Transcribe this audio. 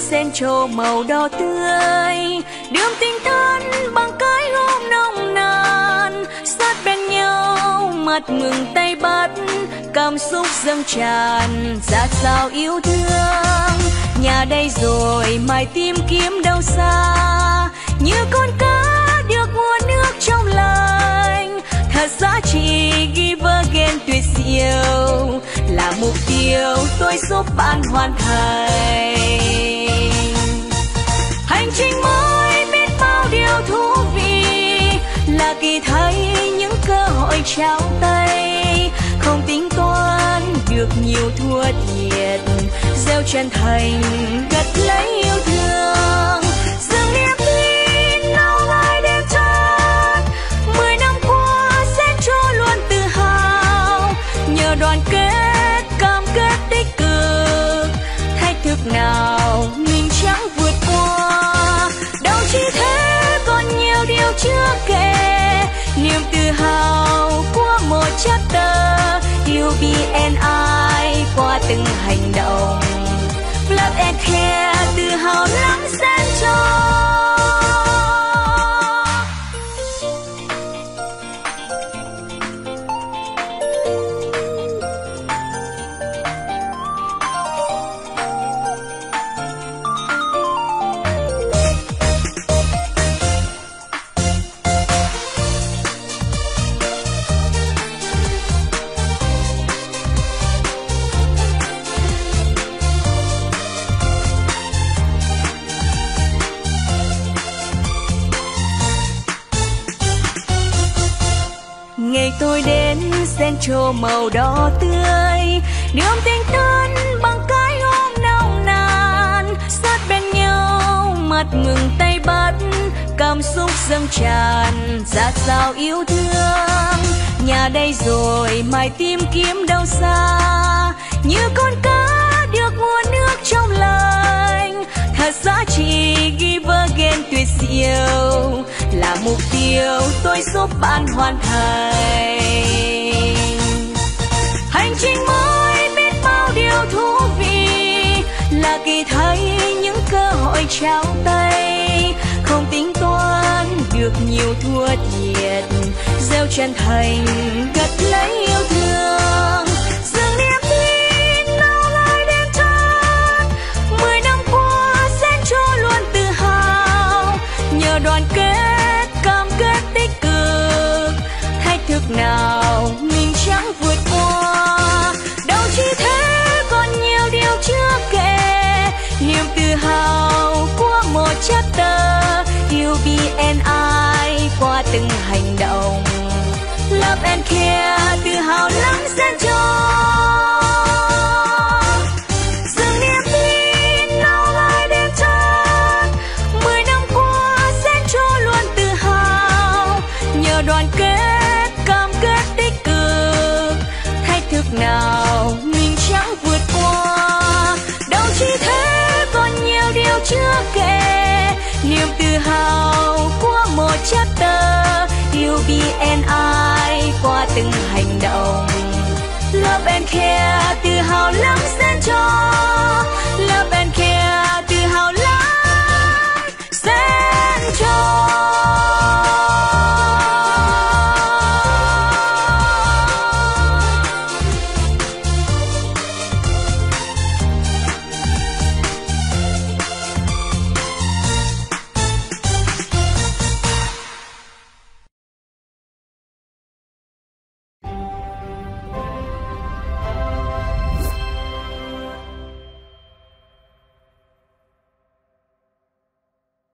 sen Central màu đỏ tươi. Đường tình thân bằng cái hôm nồng nàn sát bên nhau, mặt mừng tay bắt, cảm xúc dâng tràn ra sao yêu thương. Nhà đây rồi mai tìm kiếm đâu xa, như con cá được nguồn nước trong lành. Thật giá trị give again tuyệt diệu, là mục tiêu tôi giúp bạn hoàn thành. Trao tay. Không tính toán được nhiều thua thiệt. Gieo chân thành, gặt lấy yêu thương. Dừng niềm tin, nào lại đêm thật mười năm qua sẽ cho luôn tự hào. Nhờ đoàn kết, cam kết tích cực. Thách thức nào mình chẳng vượt qua. Đâu chỉ thế còn nhiều điều chưa kể niềm tự hào của một chapter yêu BNI qua từng hành động. Love and care tự hào lắm sẽ cho sen trổ màu đỏ tươi. Đường tình thân bằng cái ôm nồng nàn, sát bên nhau mặt mừng tay bắt, cảm xúc dâng tràn ra sao yêu thương. Nhà đây rồi mai tìm kiếm đâu xa, như con cá được nguồn nước trong lành. Thật giá trị give again tuyệt diệu, là mục tiêu tôi giúp bạn hoàn thành. Được nhiều thua thiệt. Gieo chân thành gặt lấy yêu thương. Nào mình chẳng vượt qua. Đâu chỉ thế, còn nhiều điều chưa kể. Niềm tự hào của một chapter yêu BNI qua từng hành động. Love and care, tự hào lắm sẽ cho